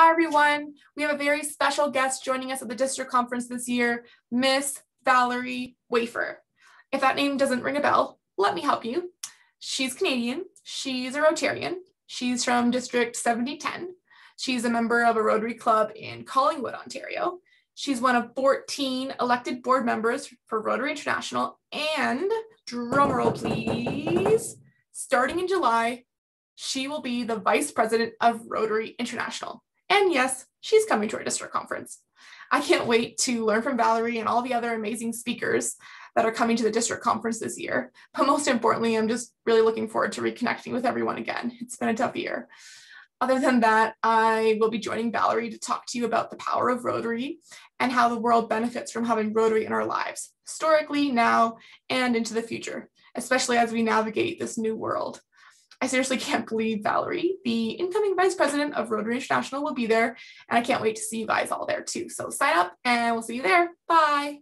Hi, everyone. We have a very special guest joining us at the district conference this year, Miss Valarie Wafer. If that name doesn't ring a bell, let me help you. She's Canadian. She's a Rotarian. She's from District 7010. She's a member of a Rotary Club in Collingwood, Ontario. She's one of 14 elected board members for Rotary International. And drumroll, please, starting in July, she will be the vice president of Rotary International. And yes, she's coming to our district conference. I can't wait to learn from Valarie and all the other amazing speakers that are coming to the district conference this year. But most importantly, I'm just really looking forward to reconnecting with everyone again. It's been a tough year. Other than that, I will be joining Valarie to talk to you about the power of Rotary and how the world benefits from having Rotary in our lives, historically, now, and into the future, especially as we navigate this new world. I seriously can't believe Valarie, the incoming vice president of Rotary International, will be there. And I can't wait to see you guys all there too. So sign up and we'll see you there. Bye.